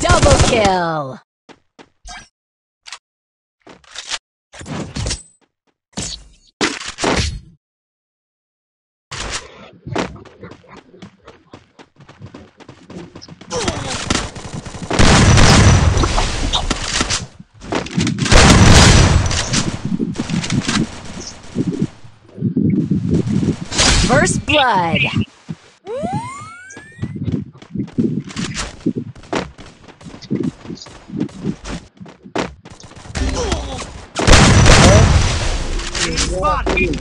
Double kill! First blood. Enemy spotted!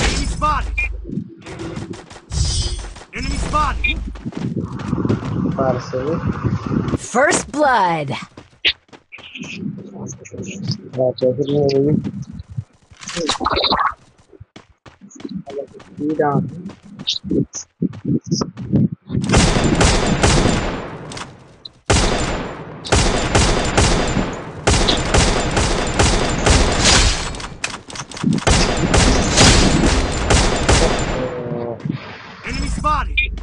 Enemy spotted! Enemy spotted! First blood. Baca sini. Tidak. Oh, Enemy spotted!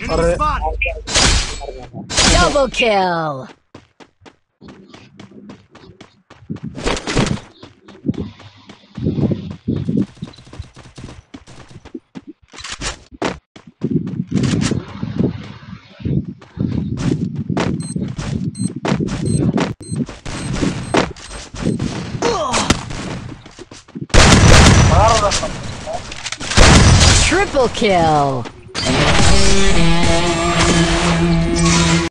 Enemy spotted! Double kill. Triple kill.